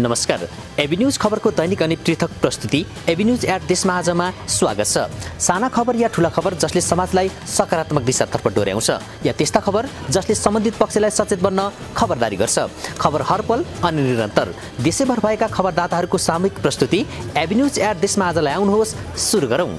नमस्कार। AB news खबरको दैनिक अनि पृथक प्रस्तुति। एबी न्युज एट देशमा आजमा स्वागत छ। साना खबर या ठुला खबर जसले समाजलाई सकारात्मक दिशातर्फ डोर्याउँछ। या त्यस्ता खबर जसले सम्बन्धित पक्षलाई सचेत बन्न खबरदारी गर्छ। खबर हरपल अनि निरन्तर। देशैभर भएका खबरदाताहरूको सामूहिक प्रस्तुति एबी न्युज एट देशमा आजलाई आउनुहोस्। सुरु गरौँ।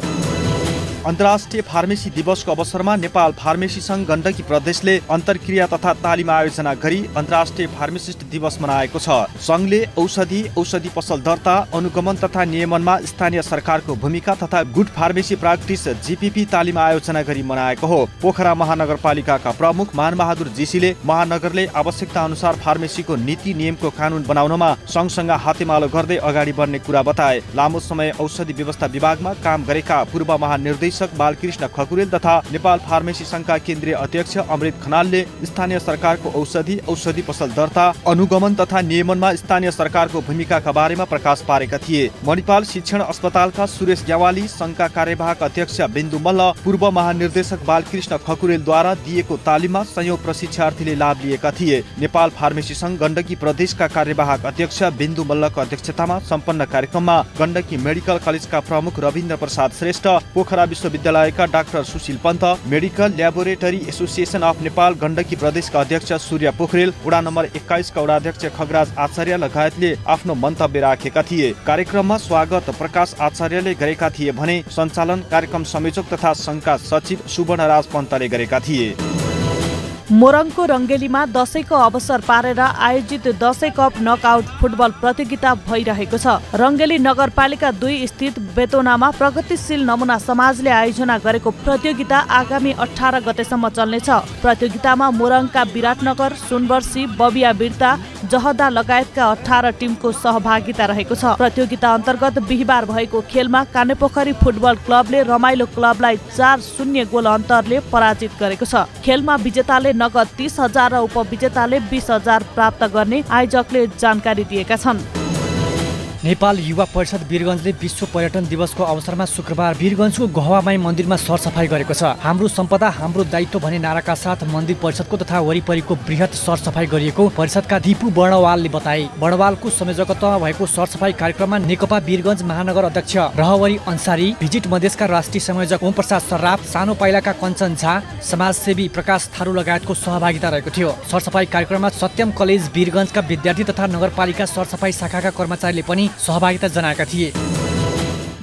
अन्तर्राष्ट्रिय फार्मेसी दिवसको अवसरमा नेपाल फार्मेसी सङ्घ गण्डकी प्रदेशले अन्तर्क्रिया तथा तालिम आयोजना गरी अन्तर्राष्ट्रिय फार्मेसिस्ट दिवस मनाएको छ। सङ्घले औषधि औषधि पसल दर्ता अनुगमन तथा नियमनमा स्थानीय सरकारको भूमिका तथा गुड फार्मेसी प्राक्टिस जिपिपी तालिम आयोजना गरी मनाएको हो। पोखरा महानगरपालिकाका प्रमुख मानबहादुर जीसीले महानगरले आवश्यकता अनुसार फार्मेसीको नीति नियमको कानुन बनाउनमा सँगसँग हातेमालो गर्दै अगाडि बढ्ने कुरा बताए। लामो समय औषधि व्यवस्था विभागमा काम गरेका पूर्व महानिर्देशक निर्देशक बालकृष्ण खकुरेल तथा नेपाल फार्मेसी संघका केन्द्रीय अध्यक्ष अमृत खनालले स्थानीय सरकारको औषधि औषधि पसल दर्ता अनुगमन तथा नियमनमा स्थानीय सरकारको भूमिकाका बारेमा प्रकाश पारेका थिए। मणिपाल शिक्षण अस्पतालका सुरेश ग्यावाली संघका कार्यवाहक अध्यक्ष बिन्दु मल्ल पूर्व महानिर्देशक बालकृष्ण खकुरेलद्वारा दिएको तालिममा संयौं प्रशिक्षार्थीले लाभ लिएका थिए। नेपाल फार्मेसी संघ गण्डकी प्रदेशका कार्यवाहक अध्यक्ष बिन्दु मल्लको अध्यक्षतामा सम्पन्न कार्यक्रममा गण्डकी मेडिकल कलेजका प्रमुख रविन्द्र प्रसाद श्रेष्ठ पोखरा विश्वविद्यालयका doctor Sushil Pant medical laboratory association of Nepal Gandaki प्रदेशका अध्यक्ष सूर्य पोखरेल वडा नम्बर एक्काइसका वडाध्यक्ष खगराज आचार्य लगायतले आफ्नो मन्तव्य राखेका थिए। कार्यक्रममा स्वागत प्रकाश आचार्यले गरेका थिए भने सञ्चालन कार्यक्रम संयोजक तथा सङ्घका सचिव सुवर्णराज पन्तले गरेका थिए। मोरङको रङ्गेलीमा दसैँको अवसर पारेर आयोजित दसैँ कप नकआउट फुटबल प्रतियोगिता भइरहेको छ। रङ्गेली नगरपालिका दुई स्थित बेतोनामा प्रगतिशील नमुना समाजले आयोजना गरेको प्रतियोगिता आगामी अठार गतेसम्म चल्नेछ। प्रतियोगितामा मोरङका विराटनगर सुनवर्सी बबिया बिर्ता जहदा लगायतका अठार टिमको सहभागिता रहेको छ। प्रतियोगिता अन्तर्गत बिहिबार भएको खेलमा कानेपोखरी फुटबल क्लबले रमाइलो क्लबलाई चार शून्य गोल अन्तरले पराजित गरेको छ। खेलमा विजेताले नगद तिस हजार र उपविजेताले बिस हजार प्राप्त गर्ने आयोजकले जानकारी दिएका छन्। नेपाल युवा परिषद वीरगञ्जले विश्व पर्यटन दिवसको अवसरमा शुक्रबार वीरगञ्जको गहवामाई मन्दिरमा सरसफाइ गरेको छ। हाम्रो सम्पदा हाम्रो दायित्व भन्ने नाराका साथ मन्दिर परिषदको तथा वरिपरिको वृहत सरसफाइ गरिएको परिषदका दिपु वर्णवालले बताए। वर्णवालको संयोजकत्वमा भएको सरसफाइ कार्यक्रममा नेकपा वीरगञ्ज महानगर अध्यक्ष रहवरी अन्सारी भिजिट मधेसका राष्ट्रिय संयोजक ओम प्रसाद सर्राफ सानो पाइलाका कञ्चन झा समाजसेवी प्रकाश थारू लगायतको सहभागिता रहेको थियो। सरसफाइ कार्यक्रममा सत्यम कलेज वीरगञ्जका विद्यार्थी तथा नगरपालिका सरसफाइ शाखाका कर्मचारीले पनि सहभागिता जनाएका थिए।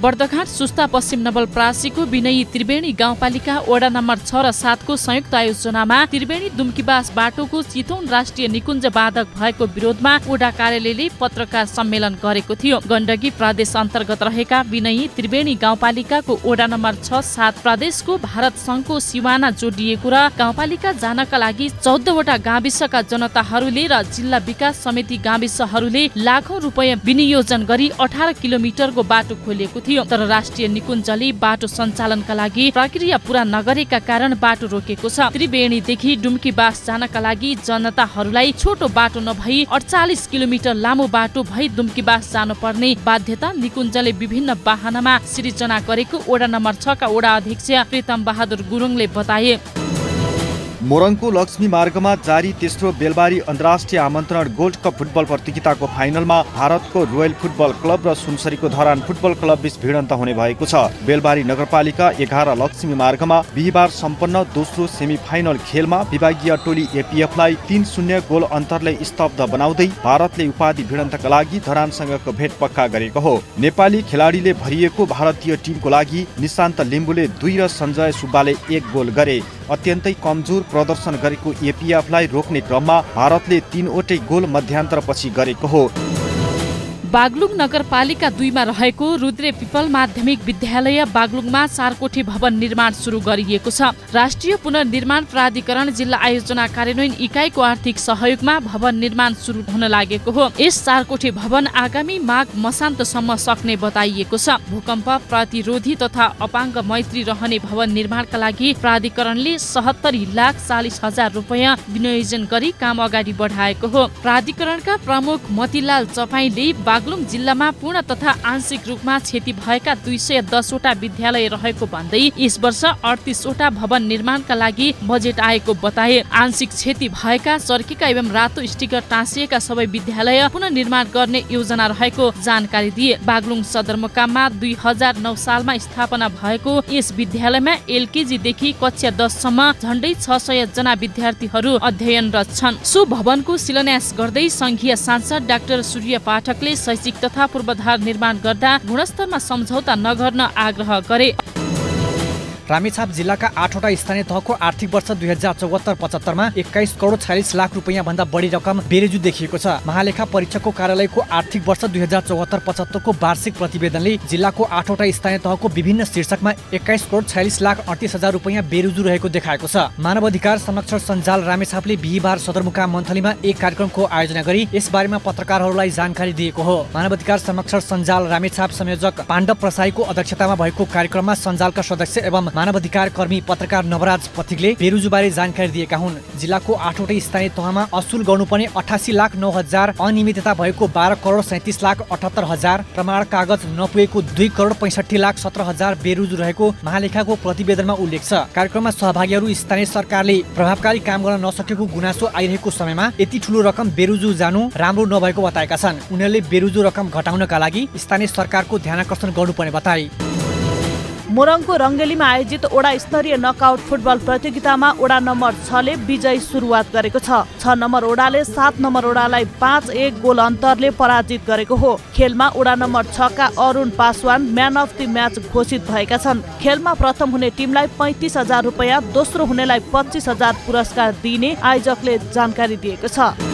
बर्दघाट सुस्ता पश्चिम नवलप्रासीको विनयी त्रिवेणी गाउँपालिका वडा नम्बर छ र सातको संयुक्त आयोजनामा त्रिवेणी दुम्कीबास बाटोको चितौन राष्ट्रिय निकुञ्ज बाधक भएको विरोधमा वडा कार्यालयले पत्रकार सम्मेलन गरेको थियो। गण्डकी प्रदेश अन्तर्गत रहेका विनयी त्रिवेणी गाउँपालिकाको वडा नम्बर छ सात प्रदेशको भारत सङ्घको सिवाना जोडिएको र गाउँपालिका जानका लागि चौधवटा गाविसका जनताहरूले र जिल्ला विकास समिति गाविसहरूले लाखौँ रुपियाँ विनियोजन गरी अठार किलोमिटरको बाटो खोलिएको थियो। तर राष्ट्रिय निकुञ्जले बाटो सञ्चालनका लागि प्रक्रिया पूरा नगरेका कारण बाटो रोकेको छ। त्रिवेणीदेखि डुम्की बास जानका लागि जनताहरूलाई छोटो बाटो नभई अडचालिस किलोमिटर लामो बाटो भई दुम्की बास जानुपर्ने बाध्यता निकुञ्जले विभिन्न वाहनमा सिर्जना गरेको वडा नम्बर छका वडा अध्यक्ष प्रीतम बहादुर गुरुङले बताए। मोरङको लक्ष्मी मार्गमा जारी तेस्रो बेलबारी अन्तर्राष्ट्रिय आमन्त्रण गोल्ड कप फुटबल प्रतियोगिताको फाइनलमा भारतको रोयल फुटबल क्लब र सुनसरीको धरान फुटबल क्लब बीच भिडन्त हुने भएको छ। बेलबारी नगरपालिका एघार लक्ष्मी मार्गमा बिहिबार सम्पन्न दोस्रो सेमी फाइनल खेलमा विभागीय टोली एपिएफलाई तिन शून्य गोल अन्तरले स्तब्ध बनाउँदै भारतले उपाधि भिडन्तका लागि धरानसँगको भेट पक्का गरेको हो। नेपाली खेलाडीले भरिएको भारतीय टिमको लागि निशान्त लिम्बुले दुई र सञ्जय सुब्बाले एक गोल गरे। अत्यन्तै कमजोर प्रदर्शन गरेको एपिएफलाई रोक्ने क्रममा भारतले तीनवटै गोल मध्यान्तरपछि गरेको हो। बागलुङ नगरपालिका दुईमा रहेको रुद्रे पिपल माध्यमिक विद्यालय बागलुङमा चारकोठी भवन निर्माण सुरु गरिएको छ। राष्ट्रिय पुनर्निर्माण प्राधिकरण जिल्ला आयोजना कार्यान्वयन इकाइको आर्थिक सहयोगमा भवन निर्माण सुरु हुन लागेको हो। यस चारकोठी भवन आगामी माघ मसान्तसम्म सक्ने बताइएको छ। भूकम्प प्रतिरोधी तथा अपाङ्ग मैत्री रहने भवन निर्माणका लागि प्राधिकरणले सहत्तरी लाख चालिस हजार रुपियाँ विनियोजन गरी काम अगाडि बढाएको हो। प्राधिकरणका प्रमुख मतिलाल चपाईले बागलुङ जिल्लामा पूर्ण तथा आंशिक रूपमा क्षति भएका दुई सय दसवटा विद्यालय रहेको भन्दै यस वर्ष अडतिसवटा भवन निर्माणका लागि बजेट आएको बताए। आंशिक क्षति भएका चर्केका एवं रातो स्टिकर टाँसिएका सबै विद्यालय पुनः निर्माण गर्ने योजना रहेको जानकारी दिए। बागलुङ सदरमुकाममा दुई हजार नौ सालमा स्थापना भएको यस विद्यालयमा एलकेजीदेखि कक्षा दससम्म झण्डै छ सय जना विद्यार्थीहरू अध्ययनरत छन्। सो भवनको शिलान्यास गर्दै संघीय सांसद डाक्टर सूर्य पाठकले शैक्षिक तथा पूर्वाधार निर्माण गर्दा गुणस्तरमा सम्झौता नगर्न आग्रह गरे। रामेछाप जिल्लाका आठवटा स्थानीय तहको आर्थिक वर्ष दुई हजार चौहत्तर पचहत्तरमा एक्काइस करोड छयालिस लाख रुपियाँ भन्दा बढी रकम बेरेजु देखिएको छ। महालेखा परीक्षकको कार्यालयको आर्थिक वर्ष दुई हजार चौहत्तर पचहत्तरको वार्षिक प्रतिवेदनले जिल्लाको आठवटा स्थानीय तहको विभिन्न शीर्षकमा एक्काइस करोड छयालिस लाख अडतिस हजार रुपियाँ बेरुजु रहेको देखाएको छ। मानव अधिकार संरक्षण सञ्जाल रामेछापले बिहिबार सदरमुकाम मन्थलीमा एक कार्यक्रमको आयोजना गरी यसबारेमा पत्रकारहरूलाई जानकारी दिएको हो। मानव अधिकार संरक्षण सञ्जाल रामेछाप संयोजक पाण्डव प्रसाईको अध्यक्षतामा भएको कार्यक्रममा सञ्जालका सदस्य एवं मानव अधिकार कर्मी पत्रकार नवराज पथिकले बेरुजुबारे जानकारी दिएका हुन्। जिल्लाको आठवटै स्थानीय तहमा असुल गर्नुपर्ने अठासी लाख नौ हजार अनियमितता भएको बाह्र करोड सैतिस लाख अठहत्तर हजार प्रमाण कागज नपुगेको दुई करोड पैँसठी लाख सत्र हजार बेरुजु रहेको महालेखाको प्रतिवेदनमा उल्लेख छ। कार्यक्रममा सहभागीहरू स्थानीय सरकारले प्रभावकारी काम गर्न नसकेको गुनासो आइरहेको समयमा यति ठुलो रकम बेरुजु जानु राम्रो नभएको बताएका छन्। उनीहरूले बेरुजु रकम घटाउनका लागि स्थानीय सरकारको ध्यान आकर्षण गर्नुपर्ने बताए। मोरङको रङ्गेलीमा आयोजित ओडा स्तरीय नकआउट फुटबल प्रतियोगितामा ओडा नम्बर छले विजय सुरुवात गरेको छ। छ नम्बर ओडाले सात नम्बर ओडालाई पाँच एक गोल अन्तरले पराजित गरेको हो। खेलमा ओडा नम्बर छका Arun Paswan man of the match घोषित भएका छन्। खेलमा प्रथम हुने टिमलाई पैँतिस हजार रुपियाँ दोस्रो हुनेलाई पच्चिस हजार पुरस्कार दिइने आयोजकले जानकारी दिएको छ।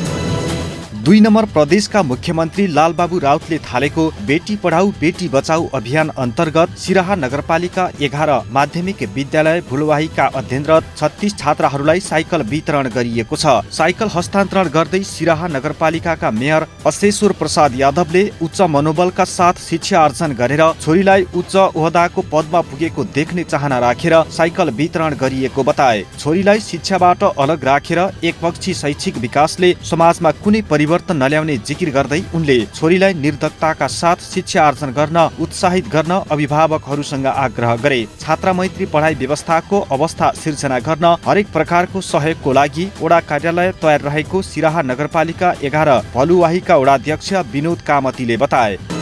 दुई नम्बर प्रदेशका मुख्यमन्त्री लालबाबु राउतले थालेको बेटी पढाऊ बेटी बचाऊ अभियान अन्तर्गत सिराहा नगरपालिका एघार माध्यमिक विद्यालय भुलवाहीका अध्ययनरत छत्तिस छात्राहरूलाई साइकल वितरण गरिएको छ। साइकल हस्तान्तरण गर्दै सिराहा नगरपालिकाका मेयर अशेश्वर प्रसाद यादवले उच्च मनोबलका साथ शिक्षा आर्जन गरेर छोरीलाई उच्च ओहदाको पदमा पुगेको देख्ने चाहना राखेर साइकल वितरण गरिएको बताए। छोरीलाई शिक्षाबाट अलग राखेर एकपक्षी शैक्षिक विकासले समाजमा कुनै परिवर्तन परिवर्तन नल्याउने जिकिर गर्दै उनले छोरीलाई निर्धकताका साथ शिक्षा आर्जन गर्न उत्साहित गर्न अभिभावकहरूसँग आग्रह गरे। छात्र मैत्री पढाइ व्यवस्थाको अवस्था सिर्जना गर्न हरेक प्रकारको सहयोगको लागि वडा कार्यालय तयार रहेको सिराहा नगरपालिका एघार भलुवाहीका वडाध्यक्ष विनोद कामतीले बताए।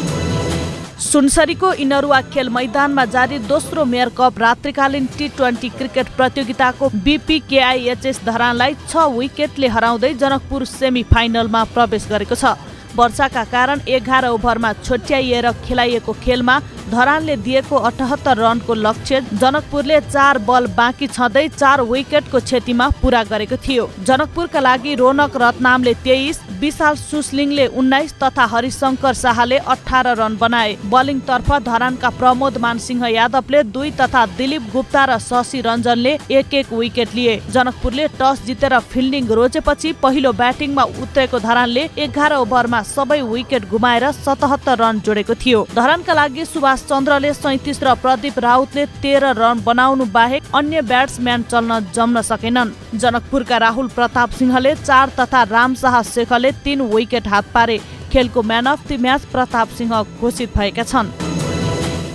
सुनसरीको इनरुवा खेल मैदानमा जारी दोस्रो मेयर कप रात्रिकालीन टी ट्वेन्टी क्रिकेट प्रतियोगिताको बिपिकेआइएचएस धरानलाई छ विकेटले हराउँदै जनकपुर सेमी फाइनलमा प्रवेश गरेको छ। वर्षाका कारण एघार ओभरमा छोट्याइएर खेलाइएको खेलमा धरानले दिएको अठहत्तर रनको लक्ष्य जनकपुरले चार बल बाँकी छँदै चार विकेटको क्षतिमा पुरा गरेको थियो। जनकपुरका लागि रोनक रत्नामले तेइस विशाल सुस्लिङले उन्नाइस तथा हरिशङ्कर शाहले अठार रन बनाए। बलिङतर्फ धरानका प्रमोद मानसिंह यादवले दुई तथा दिलीप गुप्ता र शशि रञ्जनले एक एक विकेट लिए। जनकपुरले टस जितेर फिल्डिङ रोजेपछि पहिलो ब्याटिङमा उत्रेको धरानले एघार ओभरमा सबै विकेट गुमाएर सतहत्तर रन जोडेको थियो। धरानका लागि सुभाष चन्द्रले सैतिस र प्रदीप राउतले तेह्र रन बनाउनु बाहेक अन्य ब्याट्सम्यान चल्न जम्न सकेनन्। जनकपुरका राहुल प्रताप सिंहले चार तथा रामशाह शेखरले तीन विकेट हात पारे। खेलको man of the match Pratap Singh घोषित भएका छन्।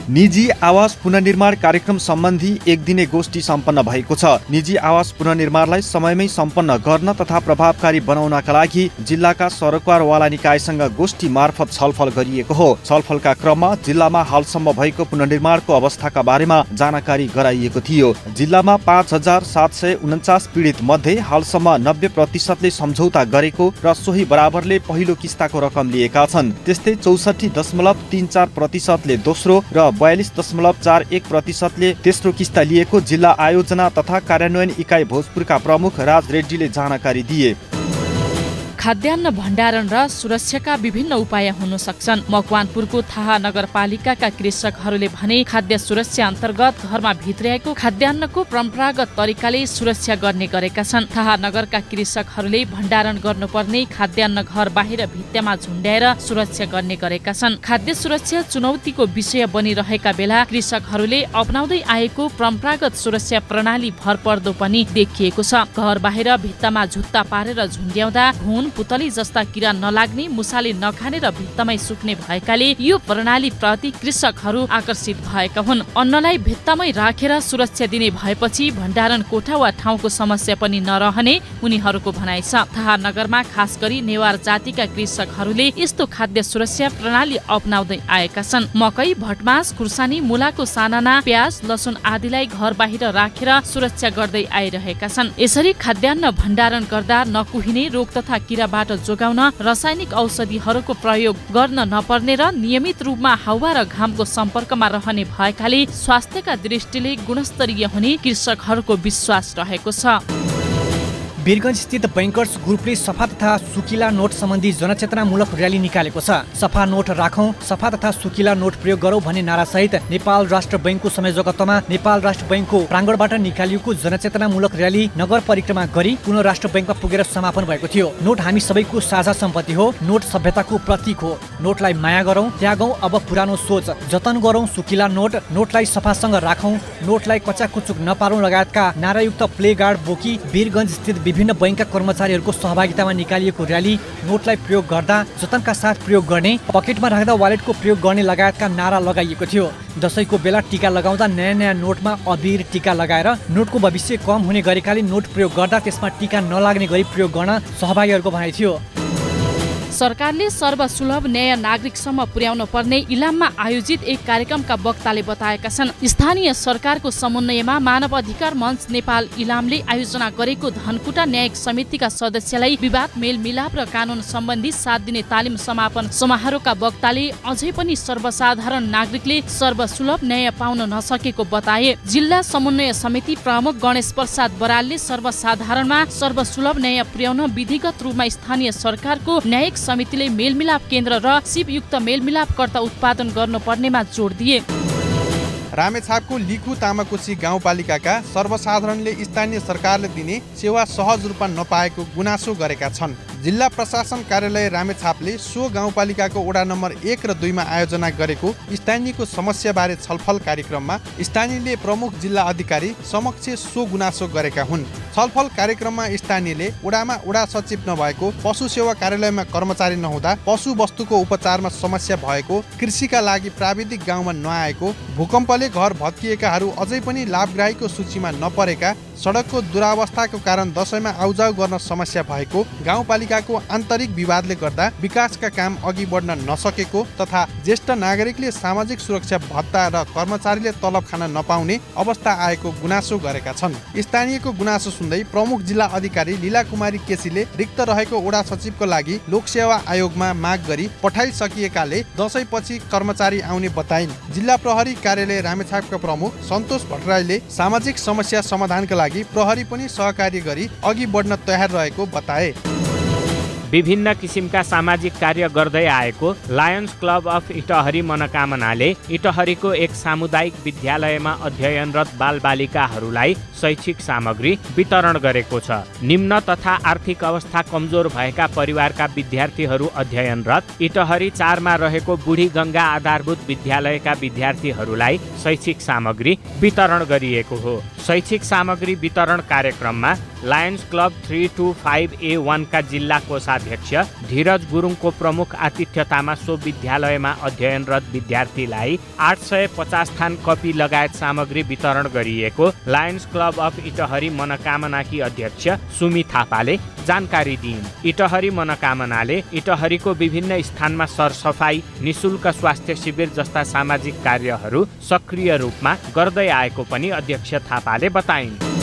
निजी आवास पुनर्निर्माण कार्यक्रम सम्बन्धी एक दिने गोष्ठी सम्पन्न भएको छ। निजी आवास पुनर्निर्माणलाई समयमै सम्पन्न गर्न तथा प्रभावकारी बनाउनका लागि जिल्लाका सरकारवाला निकायसँग गोष्ठी मार्फत छलफल गरिएको हो। छलफलका क्रममा जिल्लामा हालसम्म भएको पुनर्निर्माणको अवस्थाका बारेमा जानकारी गराइएको थियो। जिल्लामा पाँच हजार सात सय उन्चास पीडित मध्ये हालसम्म नब्बे प्रतिशतले सम्झौता गरेको र सोही बराबरले पहिलो किस्ताको रकम लिएका छन्। त्यस्तै चौसठी दशमलव तिन चार प्रतिशतले दोस्रो र बयालिस दशमलव चार एक प्रतिशतले तेस्रो किस्ता लिएको जिल्ला आयोजना तथा कार्यान्वयन इकाइ भोजपुरका प्रमुख राज रेड्डीले जानकारी दिए। खाद्यान्न भण्डारण र सुरक्षाका विभिन्न उपाय हुन सक्छन्। मकवानपुरको थाहा नगरपालिकाका कृषकहरूले भने खाद्य सुरक्षा अन्तर्गत घरमा भित्र्याएको खाद्यान्नको परम्परागत तरिकाले सुरक्षा गर्ने गरेका छन्। थाहा नगरका कृषकहरूले भण्डारण गर्नुपर्ने खाद्यान्न घर बाहिर भित्तामा झुन्ड्याएर सुरक्षा गर्ने गरेका छन्। खाद्य सुरक्षा चुनौतीको विषय बनिरहेका बेला कृषकहरूले अपनाउँदै आएको परम्परागत सुरक्षा प्रणाली भरपर्दो पनि देखिएको छ। घर बाहिर भित्तामा झुत्ता पारेर झुन्ड्याउँदा घुन पुतली जस्ता किरा नलाग्ने मुसाले नखाने र भित्तामै सुक्ने भएकाले यो प्रणाली प्रति कृषकहरू आकर्षित भएका हुन्। अन्नलाई भित्तामै राखेर सुरक्षा दिने भएपछि भण्डारण कोठा वा ठाउँको समस्या पनि नरहने उनीहरूको भनाइ छ। थाहा नगरमा खास गरी नेवार जातिका कृषकहरूले यस्तो खाद्य सुरक्षा प्रणाली अप्नाउँदै आएका छन्। मकै भटमास खुर्सानी मुलाको सानाना प्याज लसुन आदिलाई घर बाहिर राखेर सुरक्षा गर्दै आइरहेका छन्। यसरी खाद्यान्न भण्डारण गर्दा नकुहिने रोग तथा किराबाट जोगाउन रासायनिक औषधिहरूको प्रयोग गर्न नपर्ने र नियमित रूपमा हावा र घामको सम्पर्कमा रहने भएकाले स्वास्थ्यका दृष्टिले गुणस्तरीय हुने कृषकहरूको विश्वास रहेको छ। वीरगञ्ज स्थित बैङ्कर्स ग्रुपले सफा तथा सुकिला नोट सम्बन्धी जनचेतनामूलक र्याली निकालेको छ। सफा नोट राखौँ सफा तथा सुकिला नोट प्रयोग गरौँ भन्ने नारासहित नेपाल राष्ट्र बैङ्कको संयोजकत्वमा नेपाल राष्ट्र बैङ्कको प्राङ्गणबाट निकालिएको जनचेतनामूलक र्याली नगर परिक्रमा गरी पुनः राष्ट्र बैङ्कमा पुगेर समापन भएको थियो। नोट हामी सबैको साझा सम्पत्ति हो नोट सभ्यताको प्रतीक हो। नोटलाई माया गरौँ त्यागौँ अब पुरानो सोच जतन गरौँ सुकिला नोट नोटलाई सफासँग राखौँ नोटलाई कचाकुचुक नपारौँ लगायतका नारायुक्त प्ले गार्ड बोकी वीरगञ्ज स्थित विभिन्न बैङ्कका कर्मचारीहरूको सहभागितामा निकालिएको र्याली नोटलाई प्रयोग गर्दा जतनका साथ प्रयोग गर्ने पकेटमा राख्दा वालेटको प्रयोग गर्ने लगायतका नारा लगाइएको थियो। दसैँको बेला टिका लगाउँदा नयाँ नयाँ नोटमा अबिर टिका लगाएर नोटको भविष्य कम हुने गरेकाले नोट प्रयोग गर्दा त्यसमा टिका नलाग्ने गरी प्रयोग गर्न सहभागीहरूको भनाइ थियो। सरकारले सर्वसुलभ न्याय नागरिकसम्म पुर्याउन पर्ने इलाममा आयोजित एक कार्यक्रमका वक्ताले बताएका छन्। स्थानीय सरकारको समन्वयमा मानव अधिकार मञ्च नेपाल इलामले आयोजना गरेको धनकुटा न्यायिक समितिका सदस्यलाई विवाद मेलमिलाप र कानुन सम्बन्धी सात दिने तालिम समापन समारोहका वक्ताले अझै पनि सर्वसाधारण नागरिकले सर्वसुलभ न्याय पाउन नसकेको बताए। जिल्ला समन्वय समिति प्रमुख गणेश प्रसाद बरालले सर्वसाधारणमा सर्वसुलभ न्याय पुर्याउन विधिगत रूपमा स्थानीय सरकारको न्यायिक समितिले मेलमिलाप केन्द्र र सिपयुक्त मेलमिलापकर्ता उत्पादन गर्नुपर्नेमा जोड दिए। रामेछापको लिखु तामाकोसी गाउँपालिकाका सर्वसाधारणले स्थानीय सरकारले दिने सेवा सहज रूपमा नपाएको गुनासो गरेका छन्। जिल्ला प्रशासन कार्यालय रामेछापले सो गाउँपालिकाको वडा नम्बर एक र दुईमा आयोजना गरेको स्थानीयको समस्याबारे छलफल कार्यक्रममा स्थानीयले प्रमुख जिल्ला अधिकारी समक्ष सो गुनासो गरेका हुन्। छलफल कार्यक्रममा स्थानीयले वडामा वडा सचिव नभएको पशु सेवा कार्यालयमा कर्मचारी नहुँदा पशु वस्तुको उपचारमा समस्या भएको कृषिका लागि प्राविधिक गाउँमा नआएको भूकम्पले घर भत्किएकाहरू अझै पनि लाभग्राहीको सूचीमा नपरेका सडकको दुरावस्थाको कारण दसैँमा आउजाउ गर्न समस्या भएको गाउँपालिकाको आन्तरिक विवादले गर्दा विकासका काम अघि बढ्न नसकेको तथा ज्येष्ठ नागरिकले सामाजिक सुरक्षा भत्ता र कर्मचारीले तलब खान नपाउने अवस्था आएको गुनासो गरेका छन्। स्थानीयको गुनासो सुन्दै प्रमुख जिल्ला अधिकारी लीला कुमारी केसीले रिक्त रहेको वडा सचिवको लागि लोकसेवा आयोगमा माग गरी पठाइसकिएकाले दसैँपछि कर्मचारी आउने बताइन्। जिल्ला प्रहरी कार्यालय रामेछापका प्रमुख सन्तोष भट्टराईले सामाजिक समस्या समाधानका लागि प्रहरी पनि सहकार्य गरी अघि बढ्न तयार रहेको बताए। विभिन्न किसिमका सामाजिक कार्य गर्दै आएको लायन्स क्लब अफ इटहरी मनोकामनाले इटहरीको एक सामुदायिक विद्यालयमा अध्ययनरत बालबालिकाहरूलाई शैक्षिक सामग्री वितरण गरेको छ। निम्न तथा आर्थिक अवस्था कमजोर भएका परिवारका विद्यार्थीहरू अध्ययनरत इटहरी चारमा रहेको बुढी गङ्गा आधारभूत विद्यालयका विद्यार्थीहरूलाई शैक्षिक सामग्री वितरण गरिएको हो। शैक्षिक सामग्री वितरण कार्यक्रममा lions club three two five A वानका जिल्ला कोषाध्यक्ष धीरज गुरुङको प्रमुख आतिथ्यतामा सो विद्यालयमा अध्ययनरत विद्यार्थीलाई आठ सय पचास थान कपी लगायत सामग्री वितरण गरिएको लायन्स क्लब अफ इटहरी मनोकामनाकी अध्यक्ष सुमी थापाले जानकारी दिइन्। इटहरी मनोकामनाले इटहरीको विभिन्न स्थानमा सरसफाई निशुल्क स्वास्थ्य शिविर जस्ता सामाजिक कार्यहरू सक्रिय रूपमा गर्दै आएको पनि अध्यक्ष थापाले बताइन्।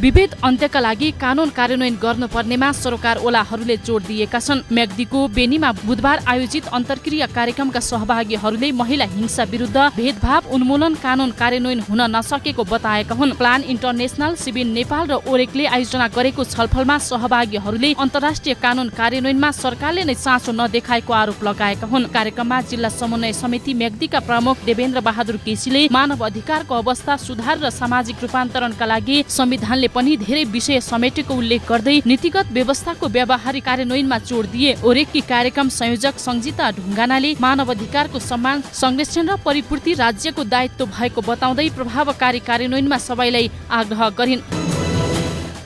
विभेद अन्त्यका लागि कानुन कार्यान्वयन गर्नुपर्नेमा सरकार ओलाहरूले जोड दिएका छन्। म्याग्दीको बेनीमा बुधबार आयोजित अन्तर्क्रिया कार्यक्रमका सहभागीहरूले महिला हिंसा विरुद्ध भेदभाव उन्मूलन कानुन कार्यान्वयन हुन नसकेको बताएका हुन्। प्लान इन्टरनेसनल सिबिन नेपाल र ओरेकले आयोजना गरेको छलफलमा सहभागीहरूले अन्तर्राष्ट्रिय कानुन कार्यान्वयनमा सरकारले नै चासो नदेखाएको आरोप लगाएका हुन्। कार्यक्रममा जिल्ला समन्वय समिति म्याग्दीका प्रमुख देवेन्द्र बहादुर केसीले मानव अधिकारको अवस्था सुधार र सामाजिक रूपान्तरणका लागि संविधानले पनि धेरै विषय समेटेको उल्लेख गर्दै नीतिगत व्यवस्थाको व्यावहारिक कार्यान्वयनमा जोड दिए ओरेककी कार्यक्रम संयोजक सङ्जिता ढुङ्गानाले मानव अधिकारको सम्मान संरक्षण र परिपूर्ति राज्यको दायित्व भएको बताउँदै प्रभावकारी कार्यान्वयनमा सबैलाई आग्रह गरिन्।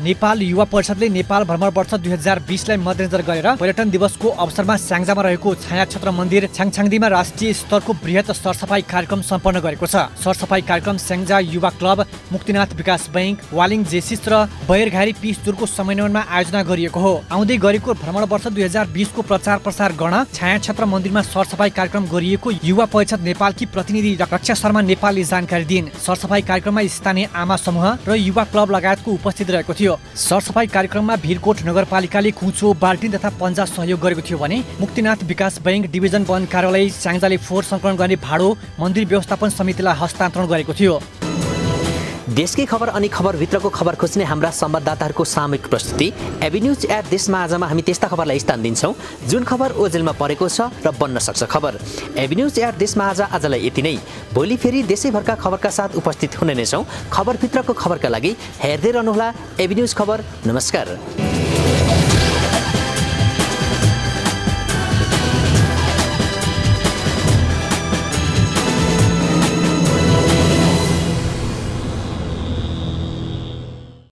नेपाल युवा परिषदले नेपाल भ्रमण वर्ष दुई हजार बिसलाई मध्यनजर गरेर पर्यटन दिवसको अवसरमा स्याङ्जामा रहेको छाया क्षेत्र मन्दिर छ्याङछाङदीमा राष्ट्रिय स्तरको वृहत सरसफाई कार्यक्रम सम्पन्न गरेको छ। सरसफाई कार्यक्रम स्याङ्जा युवा क्लब मुक्तिनाथ विकास बैङ्क वालिङ जेसिस र बयरघारी पिसदुरको समन्वयमा आयोजना गरिएको हो। आउँदै गरेको भ्रमण वर्ष दुई हजार बिसको प्रचार प्रसार गर्न छाया क्षेत्र मन्दिरमा सरसफाई कार्यक्रम गरिएको युवा परिषद नेपालकी प्रतिनिधि रक्षा शर्मा नेपालले जानकारी दिइन्। सरसफाई कार्यक्रममा स्थानीय आमा समूह र युवा क्लब लगायतको उपस्थित रहेको थियो। सरसफाई कार्यक्रममा भिरकोट नगरपालिकाले कुचो बाल्टिन तथा पन्जा सहयोग गरेको थियो भने मुक्तिनाथ विकास बैङ्क डिभिजन वन कार्यालय स्याङ्जाले फोहोर सङ्कलन गर्ने भाडो मन्दिर व्यवस्थापन समितिलाई हस्तान्तरण गरेको थियो। देशकै खबर अनि खबरभित्रको खबर खोज्ने हाम्रा संवाददाताहरूको सामूहिक प्रस्तुति। एभिन्युज एट देशमा आजमा हामी त्यस्ता खबरलाई स्थान दिन्छौँ। जुन खबर ओजेलमा परेको छ र बन्न सक्छ खबर। एभिन्युज एट देशमा आज आजलाई यति नै। भोलि फेरि देशैभरका खबरका साथ उपस्थित हुने नै छौँ। खबरभित्रको खबरका लागि हेर्दै रहनुहोला एभिन्युज खबर। नमस्कार।